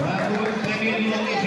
Va muy